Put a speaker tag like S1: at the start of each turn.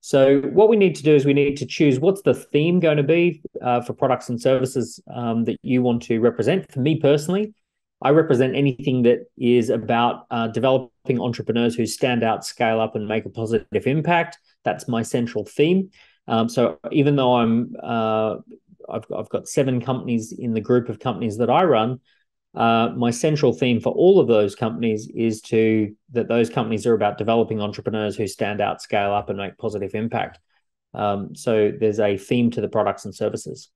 S1: So what we need to do is we need to choose what's the theme going to be uh, for products and services um, that you want to represent. For me personally, I represent anything that is about uh, developing entrepreneurs who stand out, scale up, and make a positive impact. That's my central theme. Um, so even though I'm, uh, I've, I've got seven companies in the group of companies that I run. Uh, my central theme for all of those companies is to that those companies are about developing entrepreneurs who stand out, scale up, and make positive impact. Um, so there's a theme to the products and services.